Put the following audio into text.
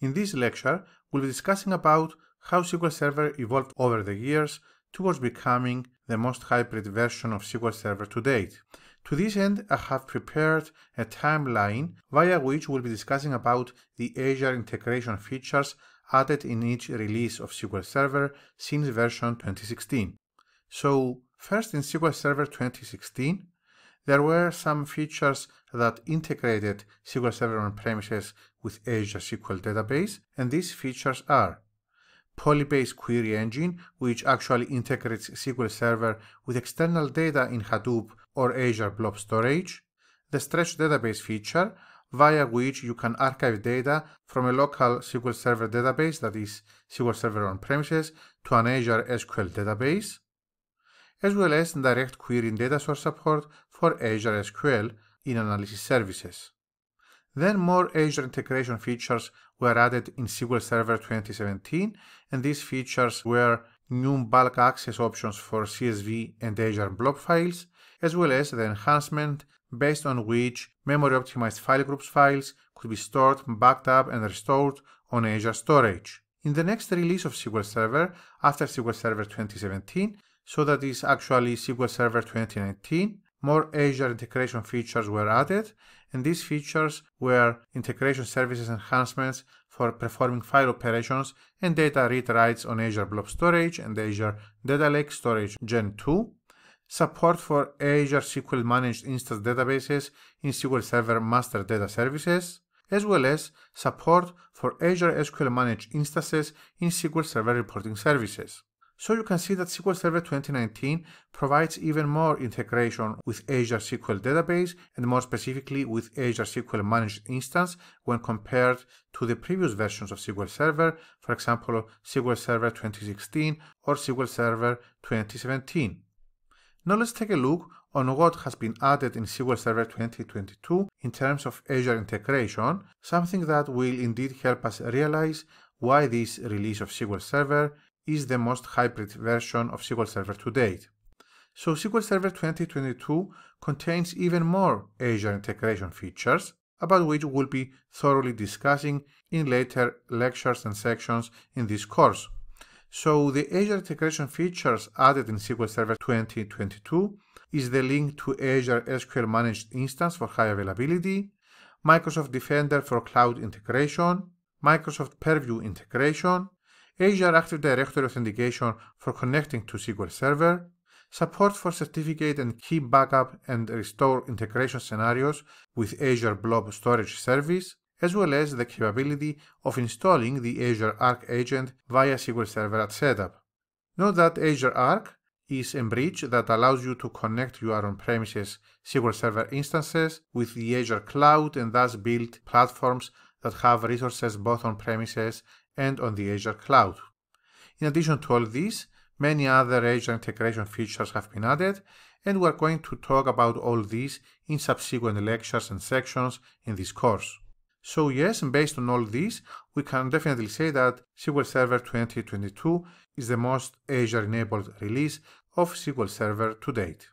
In this lecture, we'll be discussing about how SQL Server evolved over the years towards becoming the most hybrid version of SQL Server to date. To this end, I have prepared a timeline via which we'll be discussing about the Azure integration features added in each release of SQL Server since version 2016. So, first in SQL Server 2016, there were some features that integrated SQL Server on premises with Azure SQL Database, and these features are Polybase Query Engine, which actually integrates SQL Server with external data in Hadoop or Azure Blob Storage, the Stretch Database feature, via which you can archive data from a local SQL Server database, that is SQL Server on premises, to an Azure SQL database, as well as direct query and data source support for Azure SQL in analysis services. Then more Azure integration features were added in SQL Server 2017, and these features were new bulk access options for CSV and Azure blob files, as well as the enhancement based on which memory optimized file groups files could be stored, backed up, and restored on Azure Storage. In the next release of SQL Server, after SQL Server 2017, so that is actually SQL Server 2019, more Azure integration features were added, and these features were integration services enhancements for performing file operations and data read writes on Azure Blob Storage and Azure Data Lake Storage Gen 2, support for Azure SQL Managed Instance Databases in SQL Server Master Data Services, as well as support for Azure SQL Managed Instances in SQL Server Reporting Services. So you can see that SQL Server 2019 provides even more integration with Azure SQL Database and more specifically with Azure SQL Managed Instance when compared to the previous versions of SQL Server, for example SQL Server 2016 or SQL Server 2017. Now let's take a look on what has been added in SQL Server 2022 in terms of Azure integration, something that will indeed help us realize why this release of SQL Server is the most hybrid version of SQL Server to date. So SQL Server 2022 contains even more Azure integration features, about which we'll be thoroughly discussing in later lectures and sections in this course. So the Azure integration features added in SQL Server 2022 is the link to Azure SQL Managed Instance for high availability, Microsoft Defender for cloud integration, Microsoft Purview integration, Azure Active Directory authentication for connecting to SQL Server, support for certificate and key backup and restore integration scenarios with Azure Blob Storage Service, as well as the capability of installing the Azure Arc agent via SQL Server at setup. Note that Azure Arc is a bridge that allows you to connect your on-premises SQL Server instances with the Azure cloud and thus build platforms that have resources both on-premises and on the Azure cloud. In addition to all this, many other Azure integration features have been added, and we're going to talk about all these in subsequent lectures and sections in this course. So yes, based on all this, we can definitely say that SQL Server 2022 is the most Azure-enabled release of SQL Server to date.